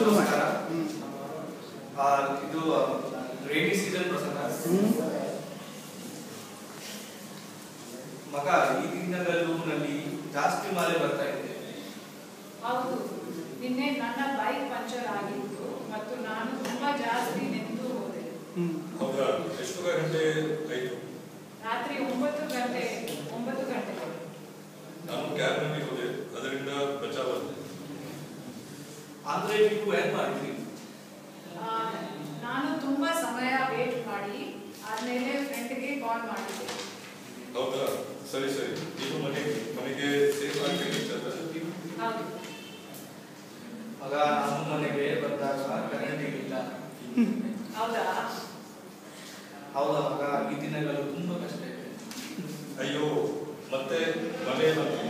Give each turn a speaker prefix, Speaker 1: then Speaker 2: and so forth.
Speaker 1: ಶುರು ಮಾಡಿ.
Speaker 2: ನಮಸ್ಕಾರ.
Speaker 1: ಹ್ಮ್.
Speaker 2: ಆ, ಇದು ರೈನಿ ಸೀಸನ್ ಪ್ರಸಂಗ. ಮಗ ಈ ದಿನಗಳಲ್ಲಿ ಜಾಸ್ತಿ ಮಳೆ ಬರ್ತಾ ಇದೆ.
Speaker 3: ಹೌದು. ನಿನ್ನೆ ನನ್ನ ಬೈಕ್ ಪಂಚರ್ ಆಗಿತ್ತು ಮತ್ತು ನಾನು ತುಂಬಾ ಜಾಸ್ತಿ ನೆಂದು ಹೋದೆ.
Speaker 1: ಹ್ಮ್.
Speaker 4: ಹೌದಾ? ಎಷ್ಟು ಗಂಟೆ ಆಯ್ತು?
Speaker 3: ರಾತ್ರಿ ಒಂಬತ್ತು ಗಂಟೆ ಒಂಬತ್ತು ಗಂಟೆ
Speaker 4: ನಾನು ಕ್ಯಾಬ್ನಲ್ಲಿ ಹೋದೆ.
Speaker 2: ಅಂದ್ರೆ ನೀವು ಏನ್ ಮಾಡಿದ್ರಿ?
Speaker 3: ನಾನು ತುಂಬಾ ಸಮಯ ವೇಟ್ ಮಾಡಿ ಆದ್ಮೇಲೆ ಫ್ರೆಂಡ್ಗೆ ಕಾಲ್ ಮಾಡಿದೆ.
Speaker 4: ಹೌದಾ? ಸರಿ ಸರಿ. ನೀವು ಮನೆಗೆ ಮನೆಗೆ ಸೇಫ್ ಆಗಿ
Speaker 3: ಹೌದು.
Speaker 2: ಮಗ ನಮ್ಮ ಮನೆಗೆ ಬಂದಾಗ ಕರೆಂಟ್ ಇಲ್ಲ
Speaker 3: ಹೌದಾ?
Speaker 2: ಹೌದಾ ಮಗ? ಈ ದಿನಗಳು ತುಂಬಾ ಕಷ್ಟ ಇದೆ.
Speaker 4: ಅಯ್ಯೋ ಮತ್ತೆ ಮನೆ ಬಂತು